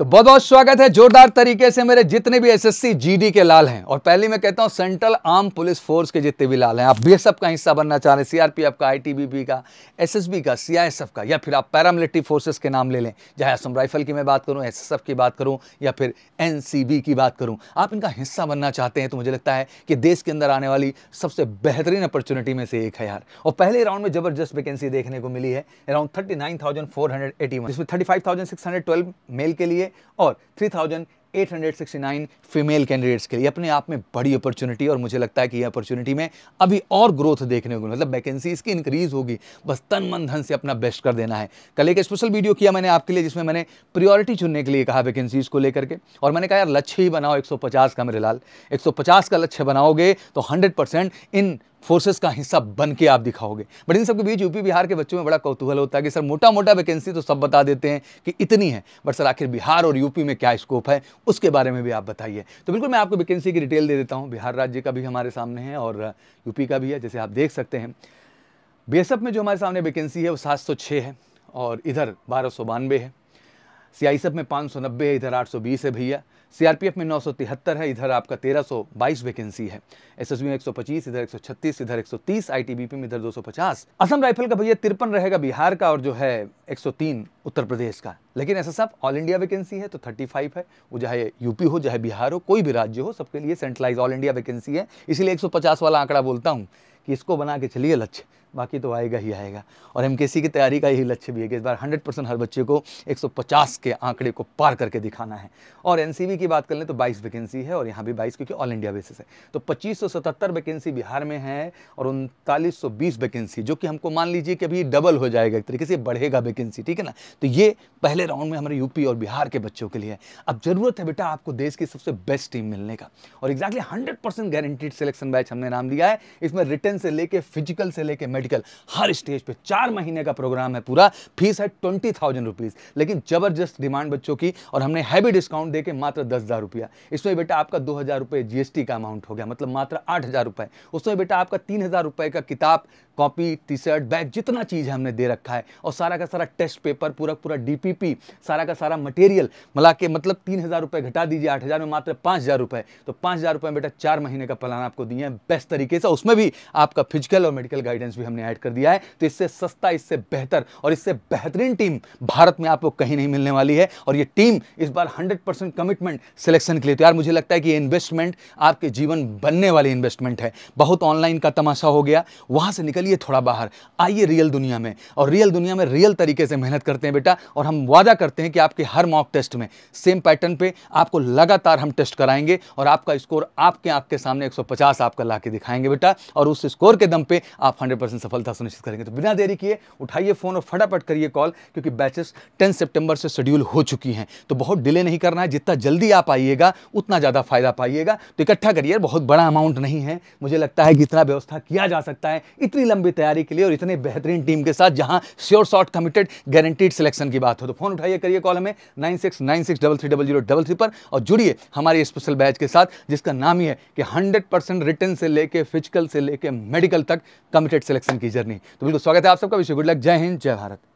तो बहुत बहुत स्वागत है जोरदार तरीके से मेरे जितने भी एसएससी जीडी के लाल हैं। और पहले मैं कहता हूँ सेंट्रल आर्म पुलिस फोर्स के जितने भी लाल हैं, आप बीएसएफ का हिस्सा बनना चाह रहे हैं सीआरपीएफ का आईटीबीपी का एसएसबी का सीआईएसएफ का, या फिर आप पैरामिलिट्री फोर्सेस के नाम ले लें चाहे असम राइफल की मैं बात करूँ एसएसएफ की बात करूँ, या फिर एनसीबी की बात करूँ। आप इनका हिस्सा बनना चाहते हैं तो मुझे लगता है कि देश के अंदर आने वाली सबसे बेहतरीन अपॉर्चुनिटी में से एक है यार। और पहले राउंड में ज़बरदस्त वैकेंसी देखने को मिली है अराउंड थर्टी नाइन जिसमें थर्टी मेल के लिए और 3869 फीमेल कैंडिडेट्स के लिए अपने आप में बड़ी अपॉर्चुनिटी और मुझे लगता है कि ये अपॉर्चुनिटी में अभी और ग्रोथ देखने को मतलब वैकेंसीज की इंक्रीज होगी। बस तन मन धन से अपना बेस्ट कर देना है। कल एक स्पेशल वीडियो किया मैंने आपके लिए जिसमें मैंने प्रियोरिटी चुनने के लिए कहा वैकेंसीज को लेकर के। और मैंने कहा, यार लक्ष्य ही बनाओ 150 का मेरे लाल। 150 का लक्ष्य बनाओगे तो 100 इन फोर्सेस का हिस्सा बन के आप दिखाओगे। बट इन सबके बीच यूपी बिहार के बच्चों में बड़ा कौतूहल होता है कि, सर मोटा मोटा वैकेंसी तो सब बता देते हैं कि इतनी है। बट सर, आखिर बिहार और यूपी में क्या स्कोप है? उसके बारे में भी आप बताइए। तो बिल्कुल मैं आपको वैकेंसी की डिटेल दे देता हूँ। बिहार राज्य का भी हमारे सामने है और यूपी का भी है, जैसे आप देख सकते हैं। बीएसएफ में जो हमारे सामने वैकेंसी है, वो सात सौ छः है और इधर बारह है। सी में पाँच है, इधर आठ सौ बीस है भैया। सीआरपीएफ में नौ सौ तिहत्तर है, इधर आपका 1322 वैकेंसी है। एसएसबी में 125 इधर 136 इधर 130 आईटीबीपी में इधर 250 असम राइफल का भैया तिरपन रहेगा बिहार का और जो है 103 उत्तर प्रदेश का। लेकिन ऐसा सब ऑल इंडिया वैकेंसी है तो 35 है। वो चाहे यूपी हो, चाहे बिहार हो, कोई भी राज्य हो, सबके लिए सेंट्रलाइज ऑल इंडिया वैकेंसी है। इसीलिए 150 वाला आंकड़ा बोलता हूँ कि इसको बना के चलिए लक्ष्य। बाकी तो आएगा ही आएगा। और एम की तैयारी का यही लक्ष्य भी है कि इस बार 100 परसेंट हर बच्चे को 150 के आंकड़े को पार करके दिखाना है। और एनसीबी की बात कर लें तो 22 वैकेंसी है और यहाँ भी 22 क्योंकि ऑल इंडिया बेसिस है। तो 2577 वैकेंसी बिहार में है और उनतालीस वैकेंसी जो कि हमको मान लीजिए कि अभी डबल हो जाएगा एक तरीके से, बढ़ेगा वैकेंसी ठीक है ना? तो ये पहले राउंड में हमारे यूपी और बिहार के बच्चों के लिए है। अब ज़रूरत है बेटा आपको देश की सबसे बेस्ट टीम मिलने का। और exactly hundred guaranteed selection batch हमने नाम दिया है। इसमें रिटर्न से लेके फ़िज़िकल से लेके मेडिकल हर स्टेज पे चार महीने का प्रोग्राम है पूरा। फ़ीस है ट्वेंटी थाउज़ेंड रुपीज़ लेकिन ज़बरदस्त डिमांड बच्चों की और हमने हैवी डिस्काउंट देके मात्र दस हज़ार रुपया। इसमें बेटा आपका दो हज़ार रुपये जीएसटी का अमाउंट हो गया मतलब मात्र आठ हज़ार रुपये। उसमें बेटा आपका तीन हज़ार रुपये का किताब कॉपी टी शर्ट बैग जितना चीज़ हमने दे रखा है और सारा का सारा टेस्ट पेपर पूरा पूरा डीपीपी सारा का सारा मटेरियल मिला के मतलब तीन हज़ार रुपये घटा दीजिए, आठ हज़ार में मात्र पाँच हज़ार रुपये। तो पाँच हज़ार रुपये बेटा चार महीने का प्लान आपको दिए हैं बेस्ट तरीके से। उसमें भी आपका फ़िज़िकल और मेडिकल गाइडेंस भी हमने ऐड कर दिया है तो इससे सस्ता, इससे बेहतर और इससे बेहतरीन टीम भारत में आपको कहीं नहीं मिलने वाली है और ये टीम इस बार हंड्रेड परसेंट कमिटमेंट सिलेक्शन के लिए तो यार मुझे लगता है कि ये इन्वेस्टमेंट आपके जीवन बनने वाली इन्वेस्टमेंट है। बहुत ऑनलाइन का तमाशा हो गया। वहाँ से निकलिए थोड़ा बाहर। आइए रियल दुनिया में और रियल दुनिया में रियल तरीके से मेहनत करते हैं बेटा और हम वादा करते हैं कि आपके हर मॉक टेस्ट में सेम पैटर्न पे आपको लगातार हम टेस्ट कराएँगे और आपका स्कोर आपके आँख के सामने 150 आपका ला के दिखाएँगे बेटा और उस स्कोर के दम पे आप 100 सफलता सुनिश्चित करेंगे। तो बिना देरी किए उठाइए फ़ोन और फटाफट करिए कॉल, क्योंकि बैचेस 10 सितंबर से शेड्यूल हो चुकी हैं। तो बहुत डिले नहीं करना है, जितना जल्दी आप आइएगा, उतना ज़्यादा फ़ायदा पाइएगा। तो इकट्ठा करिए बहुत बड़ा अमाउंट नहीं है। मुझे लगता है कि इतना व्यवस्था किया जा सकता है इतनी लंबी तैयारी के लिए और इतने बेहतरीन टीम के साथ, जहाँ sure shot committed guaranteed selection की बात हो। तो फ़ोन उठाइए, करिए कॉल हमें नाइन डबल थ्री पर और जुड़िए हमारे स्पेशल बैच के साथ, जिसका नाम ही है कि हंड्रेड परसेंट रिटर्न से लेके फ़िज़िकल से लेके मेडिकल तक कमिटेड सिलेक्शन की जर्नी तो बिल्कुल, स्वागत है आप सबका विषय गुड लक। जय हिंद, जय भारत।